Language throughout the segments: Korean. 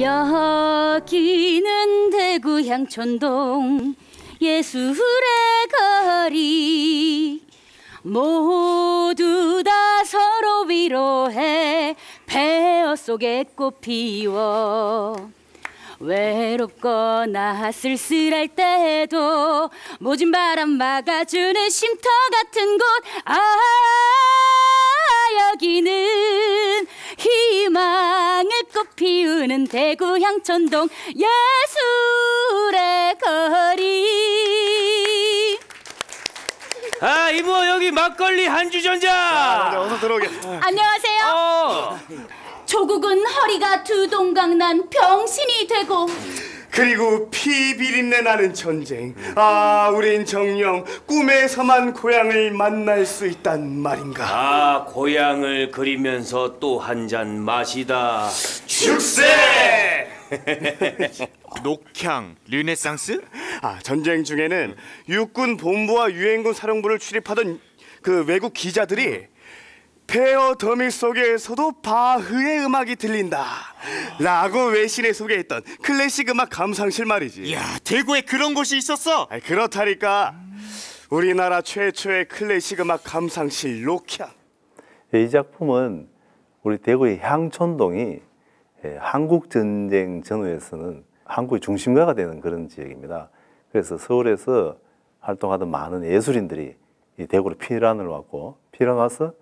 여기는 대구 향촌동 예술의 거리. 모두 다 서로 위로해 폐허 속에 꽃 피워. 외롭거나 쓸쓸할 때도 모진 바람 막아주는 쉼터 같은 곳. 아 꽃 피우는 대구 향천동 예술의 거리 아 이모 여기 막걸리 한주 전자. 어서 들어오게. 안녕하세요 어. 조국은 허리가 두 동강 난 병신이 되고 그리고 피 비린내 나는 전쟁. 아, 우린 정녕 꿈에서만 고향을 만날 수 있단 말인가. 아 고향을 그리면서 또 한 잔 마시다. 축세! 녹향 르네상스? 아, 전쟁 중에는 육군 본부와 유엔군 사령부를 출입하던 그 외국 기자들이 폐허 더미 속에서도 바흐의 음악이 들린다 라고 외신에 소개했던 클래식 음악 감상실 말이지 이야 대구에 그런 곳이 있었어? 아이, 그렇다니까 우리나라 최초의 클래식 음악 감상실 녹향 이 작품은 우리 대구의 향촌동이 예, 한국 전쟁 전후에서는 한국의 중심가가 되는 그런 지역입니다. 그래서 서울에서 활동하던 많은 예술인들이 이 대구로 피란을 왔고 피란 와서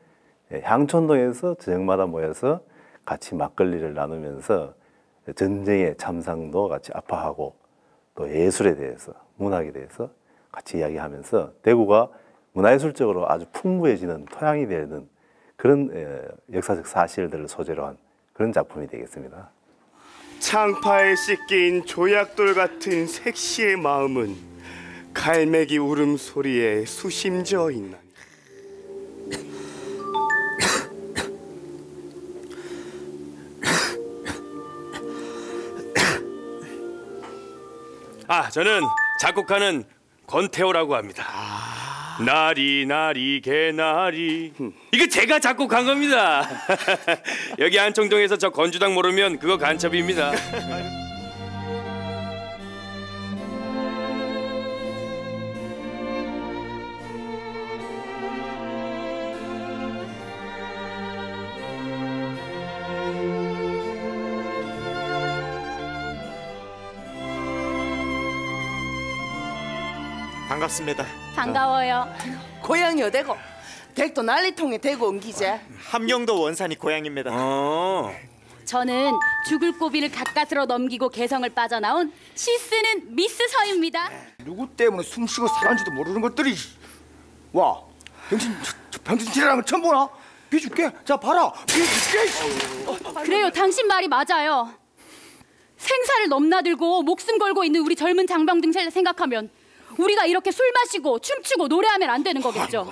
예, 향촌동에서 저녁마다 모여서 같이 막걸리를 나누면서 전쟁의 참상도 같이 아파하고 또 예술에 대해서 문학에 대해서 같이 이야기하면서 대구가 문화예술적으로 아주 풍부해지는 토양이 되는 그런 예, 역사적 사실들을 소재로 한 그런 작품이 되겠습니다. 창파에 씻긴 조약돌 같은 색시의 마음은 갈매기 울음소리에 수심져 있나 아 저는 작곡하는 권태호라고 합니다. 나리 나리 개나리 이거 제가 작곡한 겁니다. 여기 안청동에서 저 건주당 모르면 그거 간첩입니다. 반갑습니다. 반가워요. 고향이 어디고? 댁도 난리통에 대고 온 기제 함경도 원산이 고향입니다. 어. 저는 죽을 고비를 가까스로 넘기고 개성을 빠져나온 시스는 미스 서입니다. 누구 때문에 숨쉬고 살았는지도 모르는 것들이. 와 병신 병신 지랄하는 거 처음 보나? 비줄게. 자 봐라. 비줄게. 그래요. 당신 말이 맞아요. 생사를 넘나들고 목숨 걸고 있는 우리 젊은 장병 등 생각하면 우리가 이렇게 술 마시고 춤추고 노래하면 안 되는 거겠죠